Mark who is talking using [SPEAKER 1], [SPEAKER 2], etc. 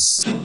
[SPEAKER 1] Podcast.